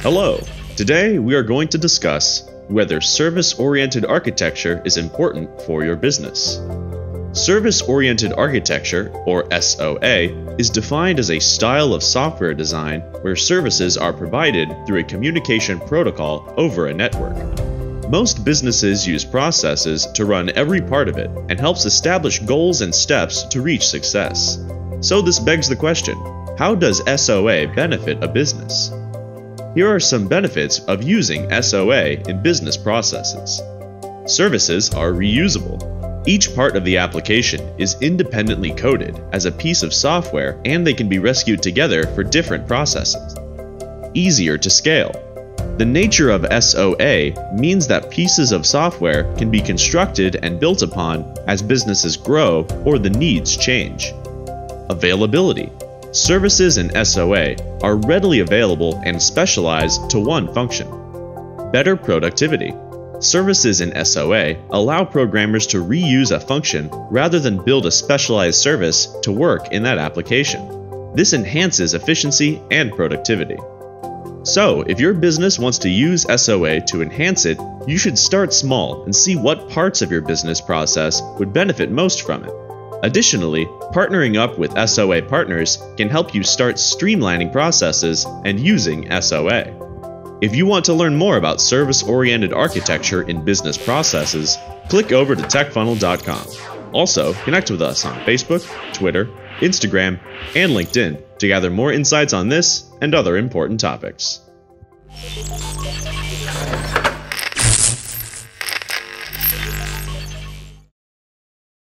Hello. Today we are going to discuss whether service-oriented architecture is important for your business. Service-oriented architecture, or SOA, is defined as a style of software design where services are provided through a communication protocol over a network. Most businesses use processes to run every part of it and helps establish goals and steps to reach success. So this begs the question, how does SOA benefit a business? Here are some benefits of using SOA in business processes. Services are reusable. Each part of the application is independently coded as a piece of software and they can be rescued together for different processes. Easier to scale. The nature of SOA means that pieces of software can be constructed and built upon as businesses grow or the needs change. Availability. Services in SOA are readily available and specialized to one function. Better productivity. Services in SOA allow programmers to reuse a function rather than build a specialized service to work in that application. This enhances efficiency and productivity. So, if your business wants to use SOA to enhance it, you should start small and see what parts of your business process would benefit most from it. Additionally, partnering up with SOA partners can help you start streamlining processes and using SOA. If you want to learn more about service oriented architecture in business processes, click over to techfunnel.com. Also, connect with us on Facebook, Twitter, Instagram, and LinkedIn to gather more insights on this and other important topics.